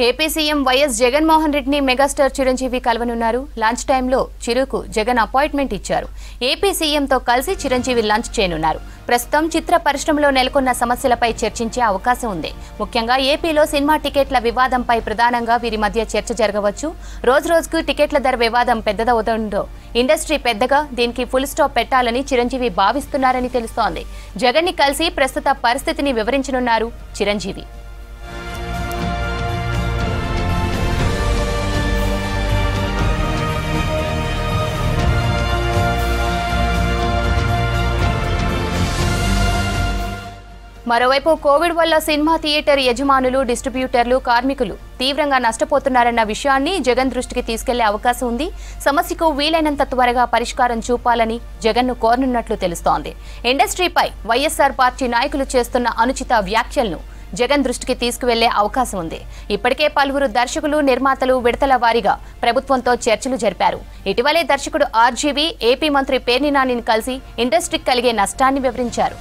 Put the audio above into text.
AP CM YS Jaganmohan రెడ్డిని megastar Chiranjeevi కలవనున్నారు. Lunch టైంలో చిరుకు జగన్ అపాయింట్మెంట్ ఇచ్చారు. ఏపీ సీఎంతో కలిసి చిరంజీవి లంచ్ చేయనున్నారు. ప్రస్తుతం చిత్ర పరిశ్రమలో నెలకొన్న సమస్యలపై చర్చించే అవకాశం ఉంది. ముఖ్యంగా ఏపీలో సినిమా టికెట్ల వివాదంపై ప్రధానంగా వీరి మధ్య చర్చ జరగవచ్చు. రోజు రోజుకు టికెట్ల ధర వివాదం పెద్దదవుతుందో ఇండస్ట్రీ పెద్దగా దీనికి ఫుల్ స్టాప్ పెట్టాలని చిరంజీవి భావిస్తున్నారని తెలుస్తోంది. జగన్ని కలిసి ప్రస్తుత పరిస్థితిని వివరించనున్నారు చిరంజీవి. మరోవైపు కోవిడ్ వల్ల సినిమా థియేటర్ యజమానులు డిస్ట్రిబ్యూటర్లు కార్మికులు తీవ్రంగా నష్టపోతున్నారన్న విషయాన్ని జగన్ దృష్టికి తీసుకెళ్ళే అవకాశం ఉంది. సమస్యకు వీలైనంత త్వరగా పరిష్కారం చూపాలని జగన్ను కోరనున్నట్లు తెలుస్తోంది. ఇండస్ట్రీపై వైఎస్ఆర్ పార్టీ నాయకులు చేస్తున్న అనుచిత వ్యాఖ్యలను జగన్ దృష్టికి తీసుకువెళ్ళే అవకాశం ఉంది. ఇప్పటికే పలువురు దర్శకులు నిర్మాతలు విడతల వారీగా ప్రభుత్వంతో చర్చలు జరిపారు. ఇటీవలే దర్శకుడు ఆర్జీవీ ఏపీ మంత్రి పేర్ని నానిని కలిసి ఇండస్ట్రీకి కలిగే నష్టాన్ని వివరించారు.